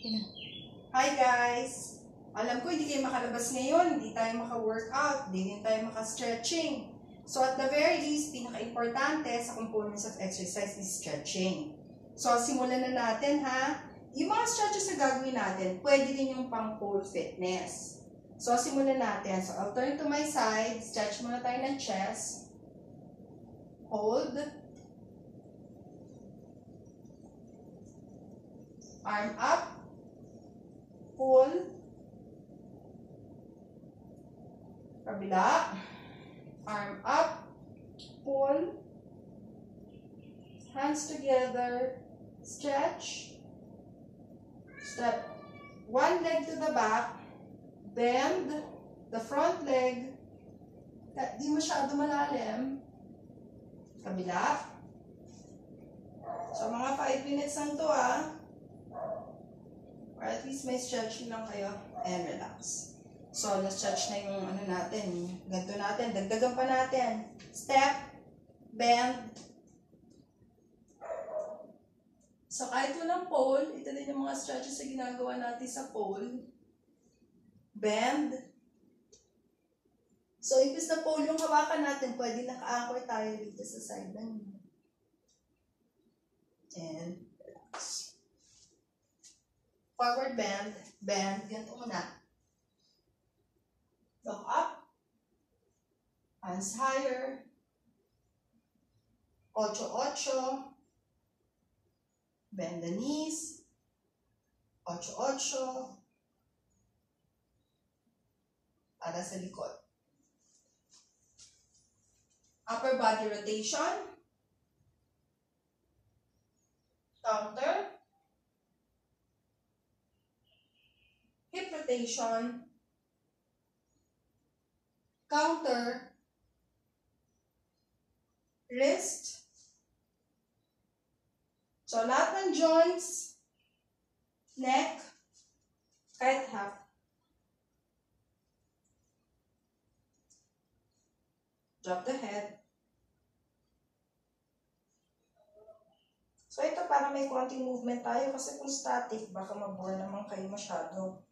Hi guys! Alam ko hindi kayo makalabas ngayon, hindi tayo maka-workout, hindi tayo maka-stretching. So at the very least, pinaka-importante sa components of exercise is stretching. So simulan na natin ha. Yung mga stretches na gagawin natin, pwede din yung pang pole fitness. So simulan natin. So I'll turn to my side, stretch muna tayo ng chest. Hold. Arm up. Pull. Kabila. Arm up. Pull. Hands together. Stretch. Step one leg to the back. Bend the front leg. Di masyado malalim. Kabila. So, mga 5 minutes lang to ah. Or at least may stretching lang kayo. And relax. So, na-stretch na yung ano natin. Ganito natin. Dagdagan pa natin. Step. Bend. So, kahit walang pole, ito din yung mga stretches na ginagawa natin sa pole. Bend. So, ibig na pole yung hawakan natin, pwede naka-anchor tayo dito sa side ng And relax. Forward bend. Bend. Ganito muna. Look up. Hands higher. Ocho, ocho. Bend the knees. Ocho, ocho. Para sa likod. Upper body rotation. Counter. Hip rotation. Counter. Wrist. So, lahat ng joints, neck, kahit half. Drop the head. So, ito para may konting movement tayo kasi kung static, baka mabore naman kayo masyado.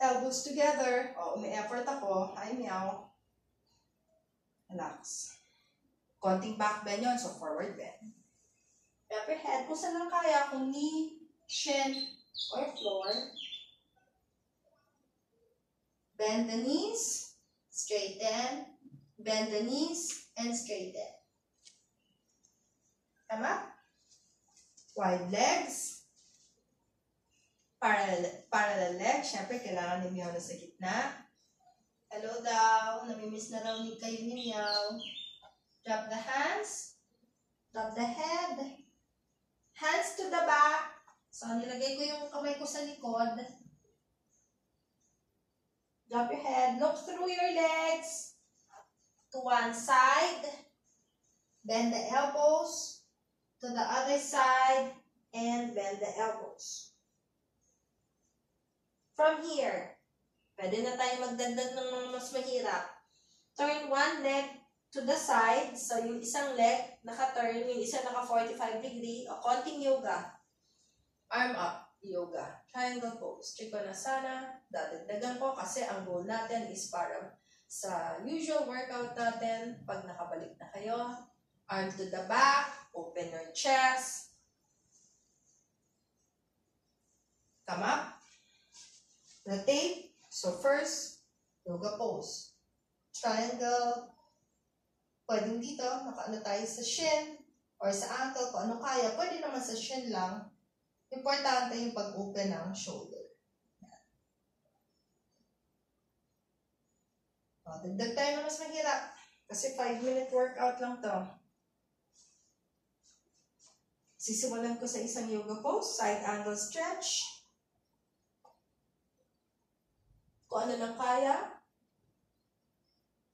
Elbows together. O, may effort ako. Ay, meow. Relax. Konting back bend yun, so forward bend. Your head kung saan lang kaya, kung knee, shin, or floor. Bend the knees, straighten. Bend the knees, and straighten. Tama? Wide legs. Parallel, parallel legs. Siyempre, kailangan ni Meow na sa gitna. Hello daw. Namimiss na raw ni kayo ni Meow. Drop the hands. Drop the head. Hands to the back. So, nilagay ko yung kamay ko sa likod. Drop your head. Look through your legs. To one side. Bend the elbows. To the other side. And bend the elbows. From here, pwede na tayo magdagdag ng mga mas mahirap. Turn one leg to the side. So, yung isang leg, naka-turn. Yung isa naka-45 degree. O, konting yoga. Arm up. Yoga. Triangle pose. Trikonasana. Dadagdagan ko kasi ang goal natin is para sa usual workout natin, pag nakabalik na kayo, arm to the back, open your chest. Come up. Rotate. So first, yoga pose. Triangle. Pwedeng dito, nakaano tayo sa shin or sa ankle, kung ano kaya. Pwede naman sa shin lang. Importante yung pag-open ng shoulder. O, dagdag tayo na mas mahirap. Kasi 5-minute workout lang to. Sisimulan ko sa isang yoga pose, side angle stretch. Kung ano lang kaya.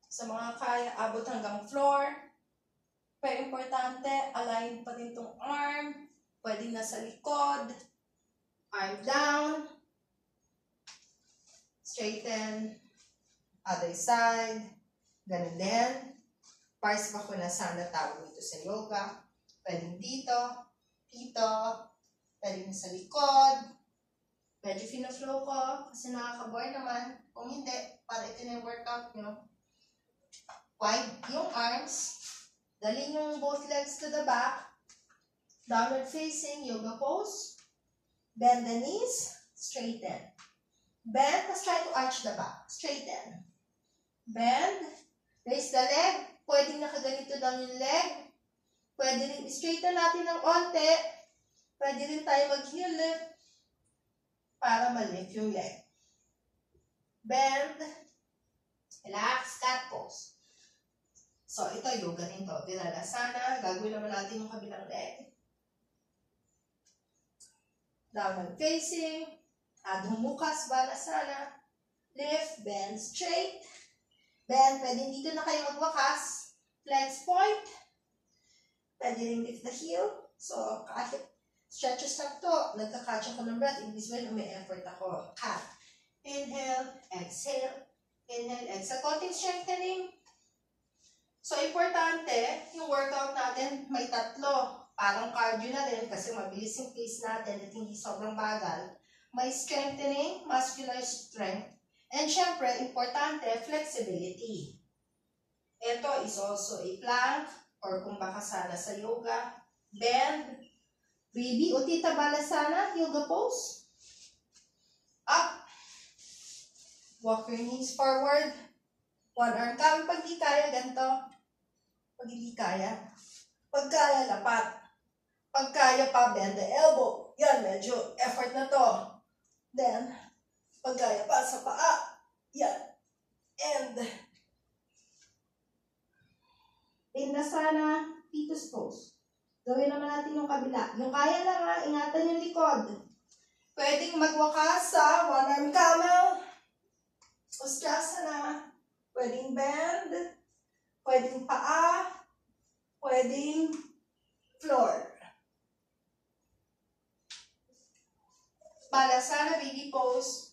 Sa mga kaya, abot hanggang floor. Pero importante, align pa din tong arm. Pwede nasa likod. Arm down. Straighten. Other side. Ganun din. Pars ba ko na sana tawag nito sa yoga. Pwedeng dito, dito, pwede mo sa likod. Medyo fina-flow ko kasi nakaka-bore naman. Kung hindi, para ito na yung workout nyo. Wide yung arms. Dalhin yung both legs to the back. Downward facing, yoga pose. Bend the knees, straighten. Bend, let's try to arch the back. Straighten. Bend. Raise the leg. Pwedeng nakaganito lang yung leg. Pwede rin straighten natin ng onte. Pwede rin tayo mag-heel lift para leg. Bend. Relax. Cat pose. So, ito yoga rin to. Viralasana. Gagawin naman natin yung kabilang leg. Downward facing. Adhong mukas. Balasana. Lift. Bend straight. Bend. Pwede dito na kayo magwakas. Flex point. Pwede rin lift the heel. So, kahit stretches lang to, nagka-catch ako ng breath. Ibig sabihin, may effort ako. Cat. Inhale, exhale. Inhale, exhale. Konting strengthening. So, importante, yung workout natin, may tatlo. Parang cardio na rin kasi mabilis yung pace natin at hindi sobrang bagal. May strengthening, muscular strength. And syempre, importante, flexibility. Ito is also a plank or kung baka sana sa yoga, bend, baby o tita balasana, yoga pose. Up. Walk your knees forward. One arm kami. Pag di kaya, ganito. Pag hindi kaya. Pag kaya, lapat. Pag kaya pa, bend the elbow. Yan, medyo effort na to. Then, pag kaya pa sa paa. Yan. And, in the sana, fetus pose. Gawin naman natin yung kabila. Yung kaya lang ha, ingatan yung likod. Pwedeng magwakas sa one arm camel. Ustrasana. Pwedeng bend. Pwedeng paa. Pwedeng floor. Balasana baby pose.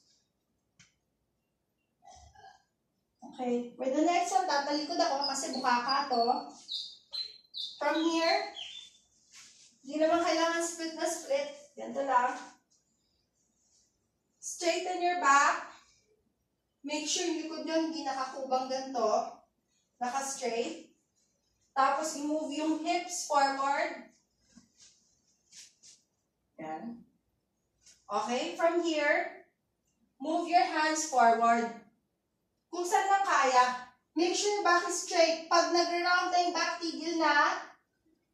Okay. For the next one, tatalikod ako kasi bukaka to. From here, hindi naman kailangan split na split. Ganito lang. Straighten your back. Make sure yung likod nyo hindi nakakubang ganito. Naka-straight. Tapos, i-move yung hips forward. Yan. Okay, from here, move your hands forward. Kung saan lang kaya, make sure back is straight. Pag nag-round na yung back, tigil na,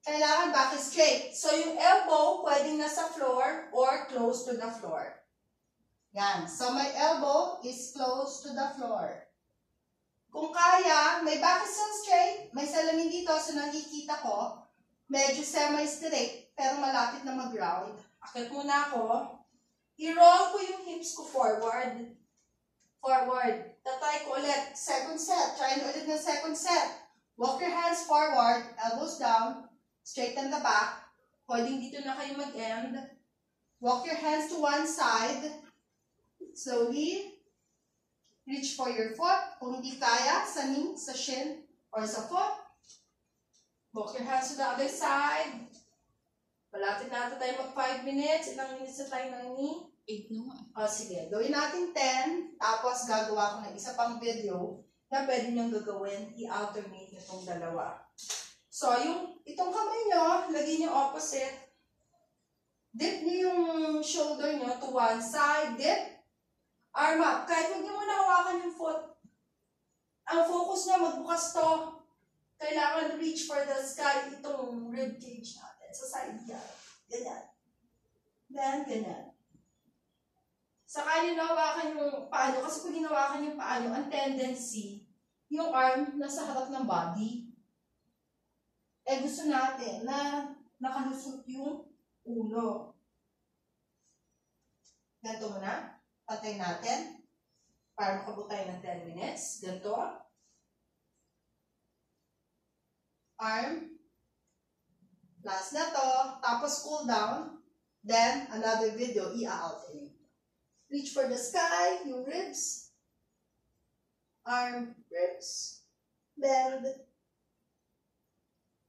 kailangan back straight. So, yung elbow, pwedeng nasa floor or close to the floor. Yan. So, my elbow is close to the floor. Kung kaya, may back is still straight, may salamin dito, so nakikita ko, medyo semi-straight, pero malapit na mag-round. Akit muna ako. I-roll ko yung hips ko forward. Forward. Tatry ko ulit. Second set. Try na ulit ng second set. Walk your hands forward, elbows down, straighten the back. Pwedeng dito na kayo mag-end. Walk your hands to one side. Slowly. Reach for your foot. Kung hindi kaya, sa knee, sa shin, or sa foot. Walk your hands to the other side. Malapit na ata tayo mag 5 minutes. Ilang minutes na tayo ng knee? 8 na nga. O sige, gawin natin 10. Tapos gagawa ko ng isa pang video na pwede niyong gagawin. I-alternate niyo itong dalawa. So, yung itong kamay nyo, lagay niyo opposite. Dip niyo yung shoulder niyo to one side. Dip. Arm up. Kahit huwag niyo muna hawakan yung foot. Ang focus niya, magbukas to. Kailangan reach for the sky itong rib cage natin. Sa side niya. Ganyan. Then, ganyan. Saka nyo nawakan yung paano. Kasi pag hinawakan yung paano, ang tendency, yung arm nasa harap ng body. Eh gusto natin na nakalusot yung ulo. Ganito muna. Patay natin. Para makabot tayo ng 10 minutes. Ganito. Arm. Last na to. Tapos cool down. Then, another video, i-alternate. Reach for the sky, yung ribs. Arm, ribs. Bend.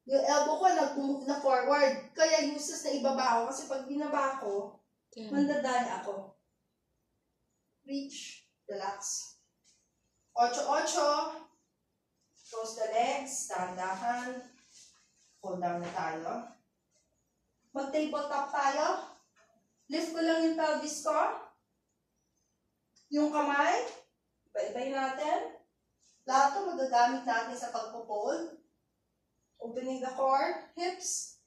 Yung elbow ko nag-move na forward. Kaya useless na ibaba ako kasi pag binaba ko, Ten. mandadaya ako. Reach, relax. Ocho, ocho. Close the legs, dahan-dahan. Hold down na tayo. Mag-tabletop tayo. Lift ko lang yung pelvis ko. Yung kamay. Iba-ibay natin. Lahat ito magagamit natin sa pagpo-fold. Opening the core, hips.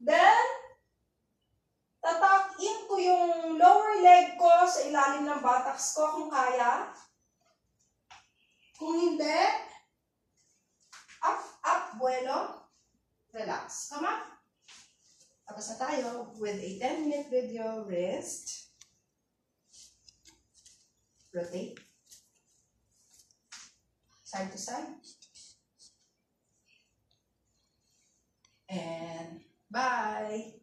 Then, tatak in ko yung lower leg ko sa ilalim ng buttocks ko kung kaya. Kung hindi, up, up, bueno. Relax. On. Tapos na tayo with a 10-minute video wrist. Rotate. Side to side. And bye.